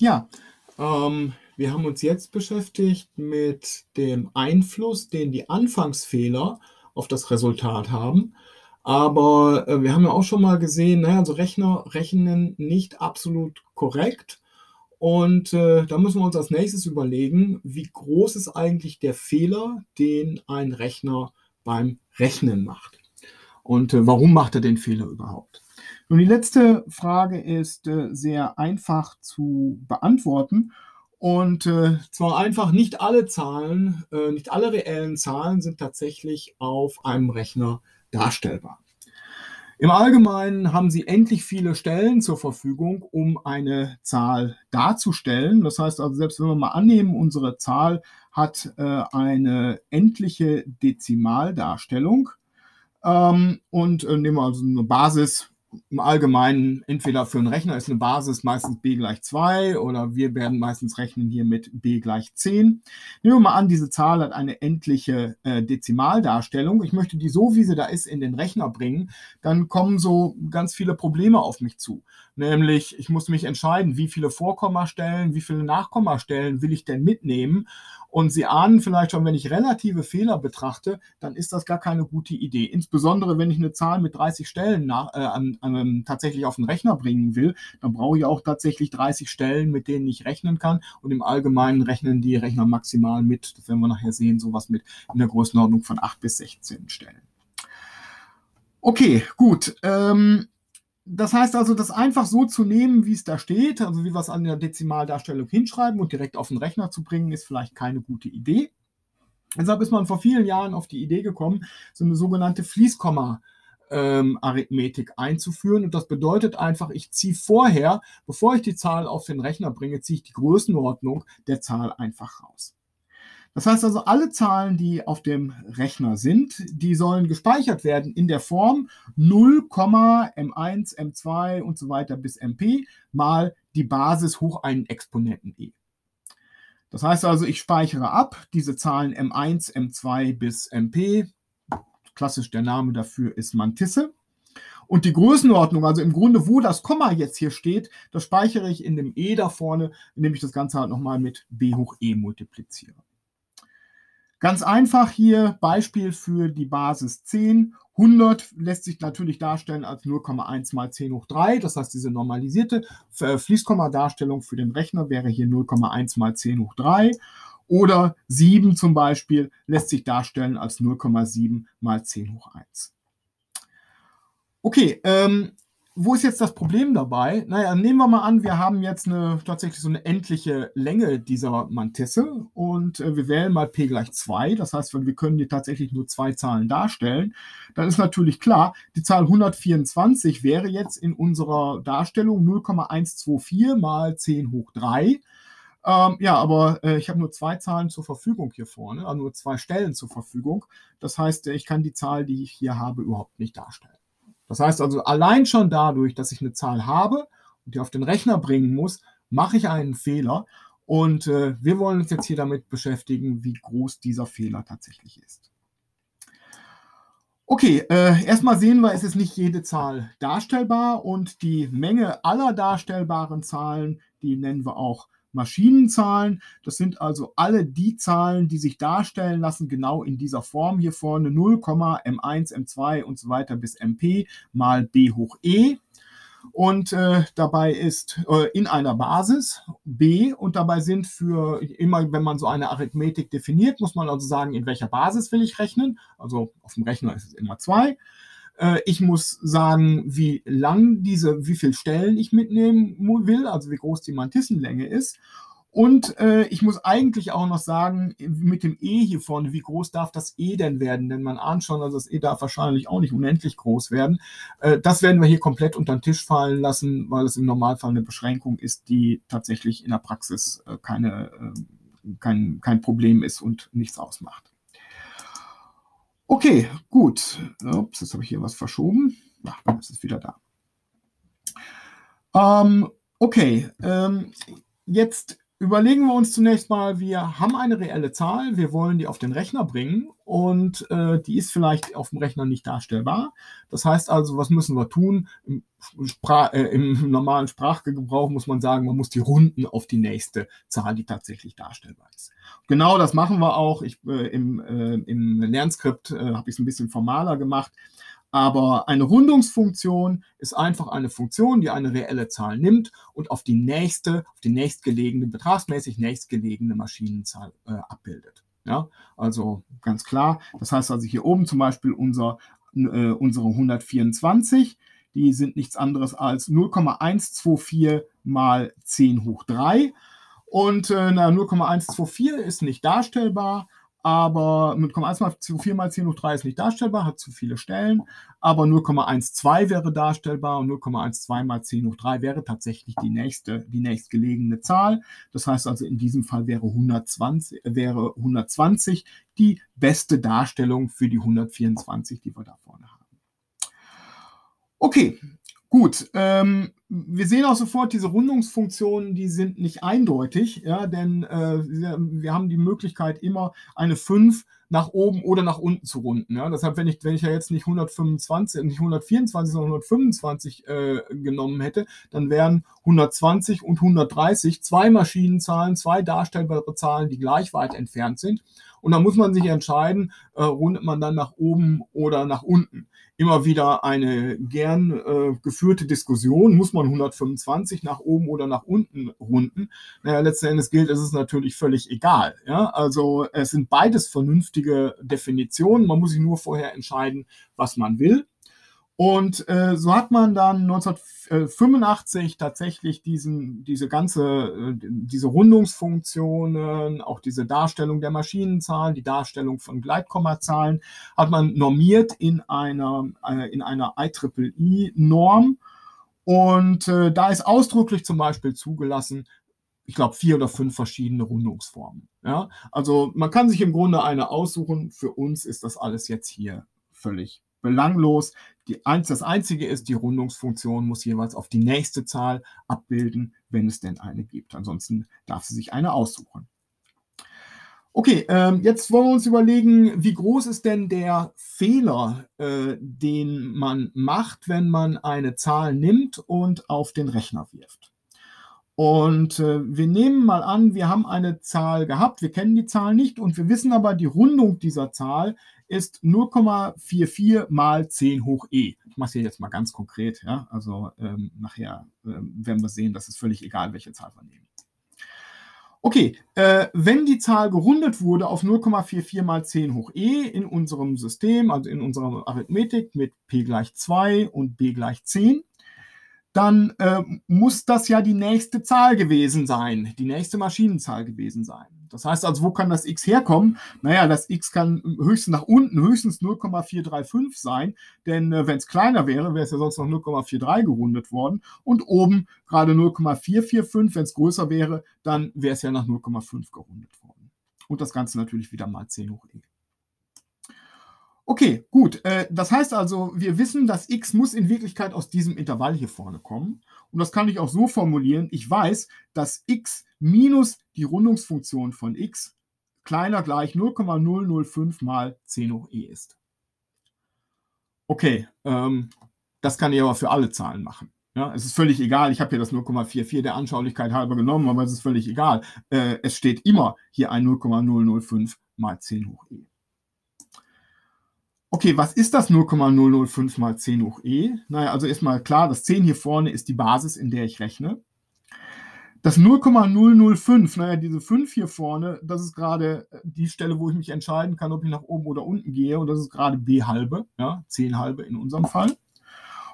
Ja, ähm, wir haben uns jetzt beschäftigt mit dem Einfluss, den die Anfangsfehler auf das Resultat haben. Aber äh, wir haben ja auch schon mal gesehen, naja, also Rechner rechnen nicht absolut korrekt. Und äh, da müssen wir uns als nächstes überlegen, wie groß ist eigentlich der Fehler, den ein Rechner beim Rechnen macht. Und äh, warum macht er den Fehler überhaupt? Nun, die letzte Frage ist äh, sehr einfach zu beantworten. Und äh, zwar einfach nicht alle Zahlen, äh, nicht alle reellen Zahlen sind tatsächlich auf einem Rechner darstellbar. Im Allgemeinen haben Sie endlich viele Stellen zur Verfügung, um eine Zahl darzustellen. Das heißt also, selbst wenn wir mal annehmen, unsere Zahl hat äh, eine endliche Dezimaldarstellung ähm, und äh, nehmen wir also eine Basis im Allgemeinen entweder für einen Rechner ist eine Basis meistens b gleich 2 oder wir werden meistens rechnen hier mit b gleich 10. Nehmen wir mal an, diese Zahl hat eine endliche äh, Dezimaldarstellung. Ich möchte die so, wie sie da ist, in den Rechner bringen. Dann kommen so ganz viele Probleme auf mich zu. Nämlich, ich muss mich entscheiden, wie viele Vorkommastellen, wie viele Nachkommastellen will ich denn mitnehmen und Sie ahnen vielleicht schon, wenn ich relative Fehler betrachte, dann ist das gar keine gute Idee. Insbesondere, wenn ich eine Zahl mit 30 Stellen nach, äh, an, tatsächlich auf den Rechner bringen will, dann brauche ich auch tatsächlich 30 Stellen, mit denen ich rechnen kann. Und im Allgemeinen rechnen die Rechner maximal mit, das werden wir nachher sehen, sowas mit in der Größenordnung von 8 bis 16 Stellen. Okay, gut. Ähm, das heißt also, das einfach so zu nehmen, wie es da steht, also wie wir es an der Dezimaldarstellung hinschreiben und direkt auf den Rechner zu bringen, ist vielleicht keine gute Idee. Deshalb ist man vor vielen Jahren auf die Idee gekommen, so eine sogenannte Fließkomma-Arithmetik ähm, einzuführen. Und das bedeutet einfach, ich ziehe vorher, bevor ich die Zahl auf den Rechner bringe, ziehe ich die Größenordnung der Zahl einfach raus. Das heißt also, alle Zahlen, die auf dem Rechner sind, die sollen gespeichert werden in der Form 0, M1, M2 und so weiter bis MP mal die Basis hoch einen Exponenten e. Das heißt also, ich speichere ab diese Zahlen M1, M2 bis MP. Klassisch der Name dafür ist Mantisse. Und die Größenordnung, also im Grunde, wo das Komma jetzt hier steht, das speichere ich in dem E da vorne, indem ich das Ganze halt nochmal mit B hoch E multipliziere. Ganz einfach hier Beispiel für die Basis 10. 100 lässt sich natürlich darstellen als 0,1 mal 10 hoch 3. Das heißt, diese normalisierte äh, Fließkomma-Darstellung für den Rechner wäre hier 0,1 mal 10 hoch 3. Oder 7 zum Beispiel lässt sich darstellen als 0,7 mal 10 hoch 1. Okay, ähm, wo ist jetzt das Problem dabei? Naja, nehmen wir mal an, wir haben jetzt eine, tatsächlich so eine endliche Länge dieser Mantisse und äh, wir wählen mal p gleich 2. Das heißt, wir können hier tatsächlich nur zwei Zahlen darstellen. Dann ist natürlich klar, die Zahl 124 wäre jetzt in unserer Darstellung 0,124 mal 10 hoch 3. Ähm, ja, aber äh, ich habe nur zwei Zahlen zur Verfügung hier vorne, also nur zwei Stellen zur Verfügung. Das heißt, äh, ich kann die Zahl, die ich hier habe, überhaupt nicht darstellen. Das heißt also, allein schon dadurch, dass ich eine Zahl habe und die auf den Rechner bringen muss, mache ich einen Fehler. Und äh, wir wollen uns jetzt hier damit beschäftigen, wie groß dieser Fehler tatsächlich ist. Okay, äh, erstmal sehen wir, es ist nicht jede Zahl darstellbar und die Menge aller darstellbaren Zahlen, die nennen wir auch Maschinenzahlen. Das sind also alle die Zahlen, die sich darstellen lassen, genau in dieser Form hier vorne 0, M1, M2 und so weiter bis MP mal B hoch E. Und äh, dabei ist äh, in einer Basis B und dabei sind für immer, wenn man so eine Arithmetik definiert, muss man also sagen, in welcher Basis will ich rechnen. Also auf dem Rechner ist es immer 2. Äh, ich muss sagen, wie lang diese, wie viele Stellen ich mitnehmen will, also wie groß die Mantissenlänge ist. Und äh, ich muss eigentlich auch noch sagen, mit dem E hier vorne, wie groß darf das E denn werden? Denn man ahnt schon, also das E darf wahrscheinlich auch nicht unendlich groß werden. Äh, das werden wir hier komplett unter den Tisch fallen lassen, weil es im Normalfall eine Beschränkung ist, die tatsächlich in der Praxis äh, keine, äh, kein, kein Problem ist und nichts ausmacht. Okay, gut. Ups, jetzt habe ich hier was verschoben. Ach, es ist wieder da. Ähm, okay, ähm, jetzt überlegen wir uns zunächst mal, wir haben eine reelle Zahl, wir wollen die auf den Rechner bringen und äh, die ist vielleicht auf dem Rechner nicht darstellbar. Das heißt also, was müssen wir tun? Im, Sprach, äh, Im, normalen Sprachgebrauch muss man sagen, man muss die runden auf die nächste Zahl, die tatsächlich darstellbar ist. Genau das machen wir auch. Ich, äh, im, äh, Im Lernskript äh, habe ich es ein bisschen formaler gemacht. Aber eine Rundungsfunktion ist einfach eine Funktion, die eine reelle Zahl nimmt und auf die nächste, auf die nächstgelegene, betragsmäßig nächstgelegene Maschinenzahl äh, abbildet. Ja, also ganz klar. Das heißt also hier oben zum Beispiel unser, äh, unsere 124, die sind nichts anderes als 0,124 mal 10 hoch 3. Und äh, 0,124 ist nicht darstellbar, aber 0,1 mal 4 mal 10 hoch 3 ist nicht darstellbar, hat zu viele Stellen, aber 0,12 wäre darstellbar und 0,12 mal 10 hoch 3 wäre tatsächlich die nächste, die nächstgelegene Zahl. Das heißt also, in diesem Fall wäre 120, wäre 120 die beste Darstellung für die 124, die wir da vorne haben. Okay, Gut, ähm, wir sehen auch sofort, diese Rundungsfunktionen, die sind nicht eindeutig, ja, denn äh, wir haben die Möglichkeit, immer eine 5 nach oben oder nach unten zu runden. Ja. Deshalb, wenn ich, wenn ich ja jetzt nicht 125, nicht 124, sondern 125 äh, genommen hätte, dann wären 120 und 130 zwei Maschinenzahlen, zwei darstellbare Zahlen, die gleich weit entfernt sind. Und da muss man sich entscheiden, äh, rundet man dann nach oben oder nach unten immer wieder eine gern äh, geführte Diskussion, muss man 125 nach oben oder nach unten runden. Naja, letzten Endes gilt, es ist natürlich völlig egal. Ja? Also es sind beides vernünftige Definitionen. Man muss sich nur vorher entscheiden, was man will. Und äh, so hat man dann 1985 tatsächlich diesen, diese ganze, äh, diese Rundungsfunktionen, auch diese Darstellung der Maschinenzahlen, die Darstellung von Gleitkommazahlen, hat man normiert in einer, äh, in einer IEEE-Norm. Und äh, da ist ausdrücklich zum Beispiel zugelassen, ich glaube, vier oder fünf verschiedene Rundungsformen. Ja? Also man kann sich im Grunde eine aussuchen. Für uns ist das alles jetzt hier völlig belanglos. Die, das Einzige ist, die Rundungsfunktion muss jeweils auf die nächste Zahl abbilden, wenn es denn eine gibt. Ansonsten darf sie sich eine aussuchen. Okay, ähm, jetzt wollen wir uns überlegen, wie groß ist denn der Fehler, äh, den man macht, wenn man eine Zahl nimmt und auf den Rechner wirft. Und äh, wir nehmen mal an, wir haben eine Zahl gehabt, wir kennen die Zahl nicht und wir wissen aber, die Rundung dieser Zahl ist 0,44 mal 10 hoch e. Ich mache es hier jetzt mal ganz konkret. Ja? Also ähm, nachher ähm, werden wir sehen, dass es völlig egal, welche Zahl wir nehmen. Okay, äh, wenn die Zahl gerundet wurde auf 0,44 mal 10 hoch e in unserem System, also in unserer Arithmetik mit p gleich 2 und b gleich 10, dann äh, muss das ja die nächste Zahl gewesen sein, die nächste Maschinenzahl gewesen sein. Das heißt also, wo kann das x herkommen? Naja, das x kann höchstens nach unten höchstens 0,435 sein, denn äh, wenn es kleiner wäre, wäre es ja sonst noch 0,43 gerundet worden und oben gerade 0,445, wenn es größer wäre, dann wäre es ja nach 0,5 gerundet worden. Und das Ganze natürlich wieder mal 10 hoch e. Okay, gut. Äh, das heißt also, wir wissen, dass x muss in Wirklichkeit aus diesem Intervall hier vorne kommen. Und das kann ich auch so formulieren. Ich weiß, dass x minus die Rundungsfunktion von x kleiner gleich 0,005 mal 10 hoch e ist. Okay, ähm, das kann ich aber für alle Zahlen machen. Ja, es ist völlig egal, ich habe hier das 0,44 der Anschaulichkeit halber genommen, aber es ist völlig egal. Äh, es steht immer hier ein 0,005 mal 10 hoch e. Okay, was ist das 0,005 mal 10 hoch e? Naja, also erstmal klar, das 10 hier vorne ist die Basis, in der ich rechne. Das 0,005, naja, diese 5 hier vorne, das ist gerade die Stelle, wo ich mich entscheiden kann, ob ich nach oben oder unten gehe. Und das ist gerade b halbe, ja, 10 halbe in unserem Fall.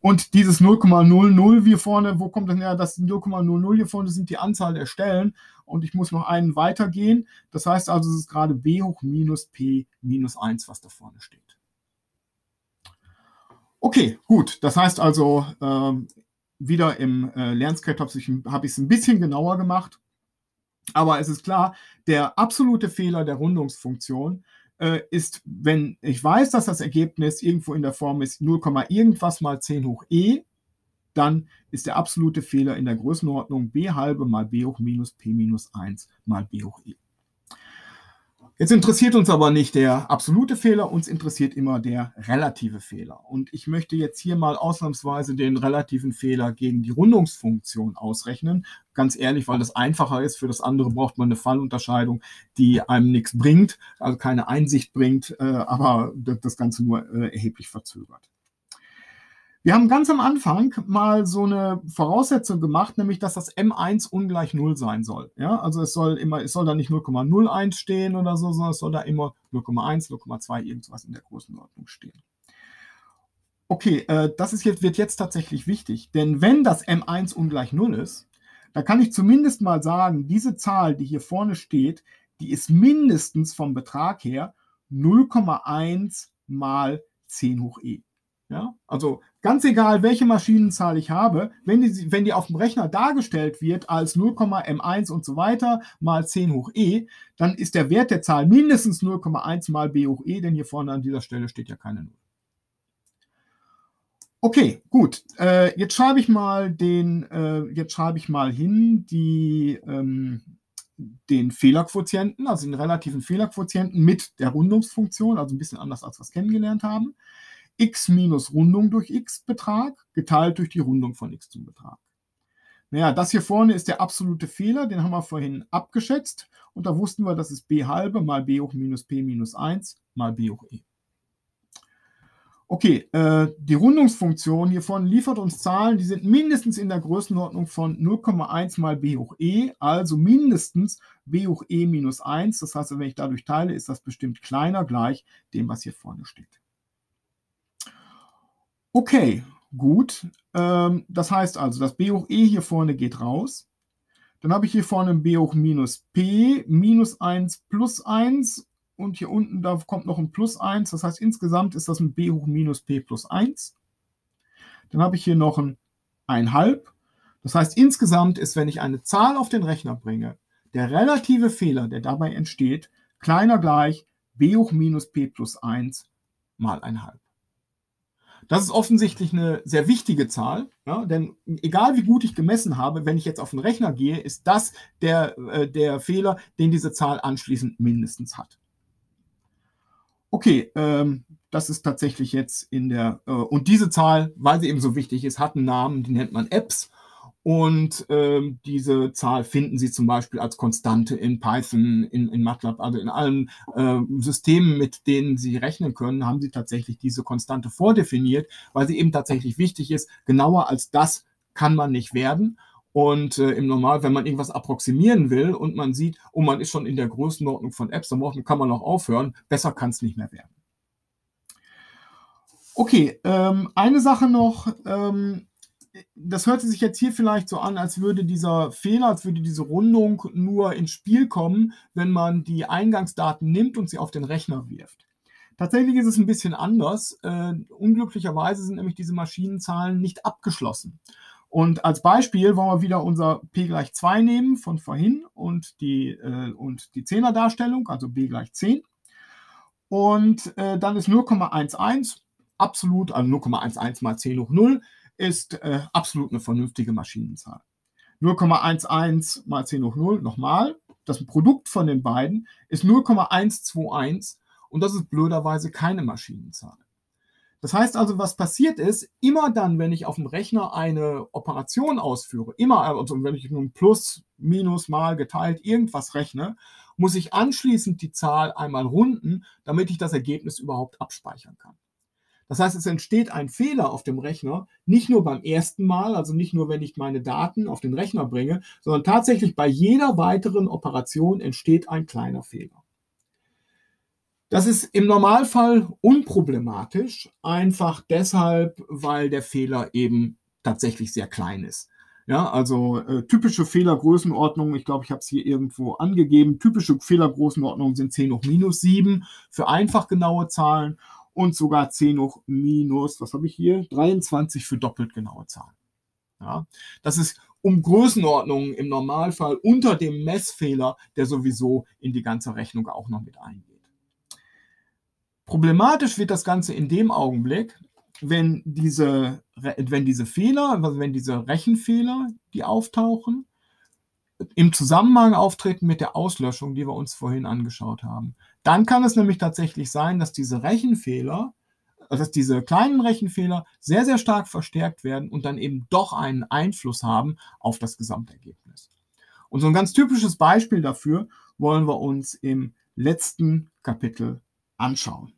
Und dieses 0,00 hier vorne, wo kommt das her? Das 0,00 hier vorne sind die Anzahl der Stellen. Und ich muss noch einen weitergehen. Das heißt also, es ist gerade b hoch minus p minus 1, was da vorne steht. Okay, gut. Das heißt also, äh, wieder im äh, Lernskript habe ich es ein bisschen genauer gemacht. Aber es ist klar, der absolute Fehler der Rundungsfunktion äh, ist, wenn ich weiß, dass das Ergebnis irgendwo in der Form ist 0, irgendwas mal 10 hoch e, dann ist der absolute Fehler in der Größenordnung b halbe mal b hoch minus p minus 1 mal b hoch e. Jetzt interessiert uns aber nicht der absolute Fehler, uns interessiert immer der relative Fehler. Und ich möchte jetzt hier mal ausnahmsweise den relativen Fehler gegen die Rundungsfunktion ausrechnen. Ganz ehrlich, weil das einfacher ist. Für das andere braucht man eine Fallunterscheidung, die einem nichts bringt, also keine Einsicht bringt, äh, aber das Ganze nur äh, erheblich verzögert. Wir haben ganz am Anfang mal so eine Voraussetzung gemacht, nämlich dass das M1 ungleich 0 sein soll. Ja, also es soll immer, es soll da nicht 0,01 stehen oder so, sondern es soll da immer 0,1, 0,2 irgendwas in der Größenordnung stehen. Okay, äh, das ist jetzt, wird jetzt tatsächlich wichtig, denn wenn das M1 ungleich 0 ist, dann kann ich zumindest mal sagen, diese Zahl, die hier vorne steht, die ist mindestens vom Betrag her 0,1 mal 10 hoch e. Ja, also ganz egal, welche Maschinenzahl ich habe, wenn die, wenn die auf dem Rechner dargestellt wird als 0,m1 und so weiter mal 10 hoch e, dann ist der Wert der Zahl mindestens 0,1 mal b hoch e, denn hier vorne an dieser Stelle steht ja keine 0. Okay, gut. Äh, jetzt schreibe ich mal den, äh, jetzt schreibe ich mal hin die, ähm, den Fehlerquotienten, also den relativen Fehlerquotienten mit der Rundungsfunktion, also ein bisschen anders als wir es kennengelernt haben x minus Rundung durch x Betrag geteilt durch die Rundung von x zum Betrag. Naja, das hier vorne ist der absolute Fehler, den haben wir vorhin abgeschätzt und da wussten wir, das ist b halbe mal b hoch minus p minus 1 mal b hoch e. Okay, äh, die Rundungsfunktion hier vorne liefert uns Zahlen, die sind mindestens in der Größenordnung von 0,1 mal b hoch e, also mindestens b hoch e minus 1. Das heißt, wenn ich dadurch teile, ist das bestimmt kleiner gleich dem, was hier vorne steht. Okay, gut. Ähm, das heißt also, das b hoch e hier vorne geht raus. Dann habe ich hier vorne ein b hoch minus p, minus 1 plus 1 und hier unten da kommt noch ein plus 1. Das heißt, insgesamt ist das ein b hoch minus p plus 1. Dann habe ich hier noch ein 1,5. Das heißt, insgesamt ist, wenn ich eine Zahl auf den Rechner bringe, der relative Fehler, der dabei entsteht, kleiner gleich b hoch minus p plus 1 mal 1,5. Das ist offensichtlich eine sehr wichtige Zahl, ja, denn egal wie gut ich gemessen habe, wenn ich jetzt auf den Rechner gehe, ist das der, äh, der Fehler, den diese Zahl anschließend mindestens hat. Okay, ähm, das ist tatsächlich jetzt in der, äh, und diese Zahl, weil sie eben so wichtig ist, hat einen Namen, die nennt man Apps. Und ähm, diese Zahl finden Sie zum Beispiel als Konstante in Python, in, in MATLAB, also in allen äh, Systemen, mit denen Sie rechnen können, haben Sie tatsächlich diese Konstante vordefiniert, weil sie eben tatsächlich wichtig ist. Genauer als das kann man nicht werden. Und äh, im Normal, wenn man irgendwas approximieren will und man sieht, oh, man ist schon in der Größenordnung von Apps, dann kann man auch aufhören. Besser kann es nicht mehr werden. Okay, ähm, eine Sache noch. Ähm, das hört sich jetzt hier vielleicht so an, als würde dieser Fehler, als würde diese Rundung nur ins Spiel kommen, wenn man die Eingangsdaten nimmt und sie auf den Rechner wirft. Tatsächlich ist es ein bisschen anders. Äh, unglücklicherweise sind nämlich diese Maschinenzahlen nicht abgeschlossen. Und als Beispiel wollen wir wieder unser p gleich 2 nehmen von vorhin und die, äh, und die 10er Darstellung, also b gleich 10. Und äh, dann ist 0,11 absolut, also 0,11 mal 10 hoch 0 ist äh, absolut eine vernünftige Maschinenzahl. 0,11 mal 10 hoch 0, nochmal, das Produkt von den beiden ist 0,121 und das ist blöderweise keine Maschinenzahl. Das heißt also, was passiert ist, immer dann, wenn ich auf dem Rechner eine Operation ausführe, immer, also wenn ich nun plus, minus, mal, geteilt, irgendwas rechne, muss ich anschließend die Zahl einmal runden, damit ich das Ergebnis überhaupt abspeichern kann. Das heißt, es entsteht ein Fehler auf dem Rechner, nicht nur beim ersten Mal, also nicht nur, wenn ich meine Daten auf den Rechner bringe, sondern tatsächlich bei jeder weiteren Operation entsteht ein kleiner Fehler. Das ist im Normalfall unproblematisch, einfach deshalb, weil der Fehler eben tatsächlich sehr klein ist. Ja, also äh, typische Fehlergrößenordnungen, ich glaube, ich habe es hier irgendwo angegeben, typische Fehlergrößenordnungen sind 10 hoch minus 7 für einfach genaue Zahlen und sogar 10 hoch minus, was habe ich hier? 23 für doppelt genaue Zahlen. Ja, das ist um Größenordnungen im Normalfall unter dem Messfehler, der sowieso in die ganze Rechnung auch noch mit eingeht. Problematisch wird das Ganze in dem Augenblick, wenn diese, wenn diese Fehler, wenn diese Rechenfehler, die auftauchen, im Zusammenhang auftreten mit der Auslöschung, die wir uns vorhin angeschaut haben. Dann kann es nämlich tatsächlich sein, dass diese Rechenfehler, dass diese kleinen Rechenfehler sehr, sehr stark verstärkt werden und dann eben doch einen Einfluss haben auf das Gesamtergebnis. Und so ein ganz typisches Beispiel dafür wollen wir uns im letzten Kapitel anschauen.